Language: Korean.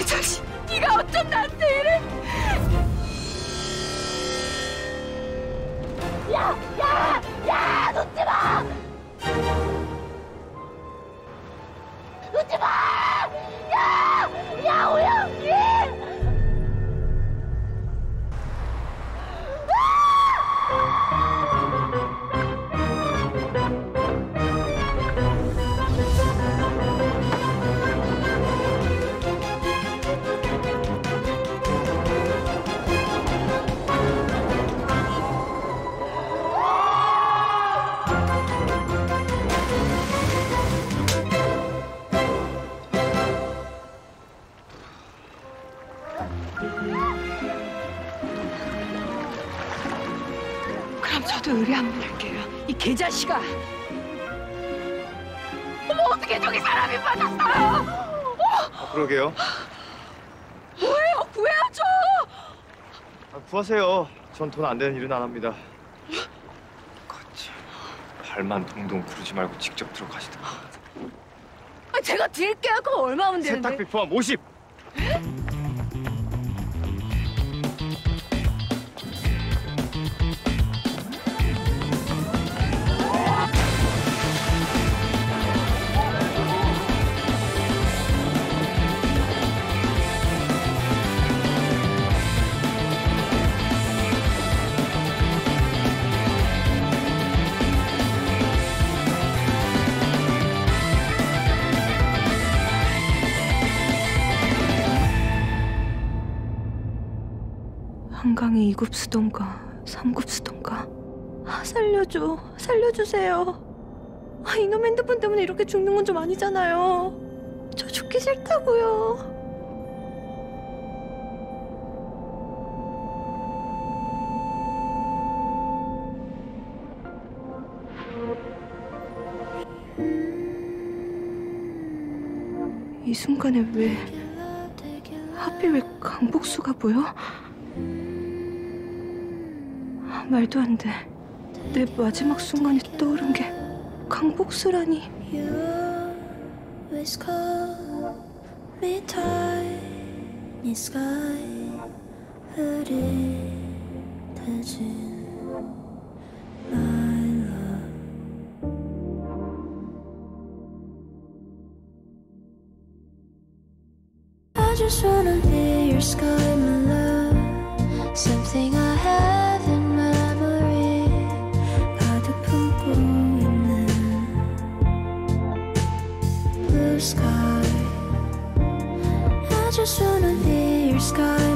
개자식, 네가 어쩜 나한테 이래? 야, 야, 야, 놓지 마! 놓지 마! 그럼 저도 의뢰 한번 할게요. 이 개자식아. 어머 어떻게 저기 사람이 빠졌어요? 아, 그러게요. 뭐예요? 구해야죠. 아, 구하세요. 전 돈 안 되는 일은 안 합니다. 거참. 발만 동동 구르지 말고 직접 들어가시던가. 아, 제가 드릴게요. 그거 얼마면 되는데? 세탁비 포함 50. 한강이 2급 수던가 3급 수던가? 아, 살려줘. 살려주세요. 아, 이놈 핸드폰 때문에 이렇게 죽는 건 좀 아니잖아요. 저 죽기 싫다고요. 이 순간에 왜 하필 왜 강복수가 보여? 아, 말도 안 돼. 내 마지막 순간에 떠오른 게 강복수라니. Just wanna be your sky, my love Something sky. I just wanna be your sky.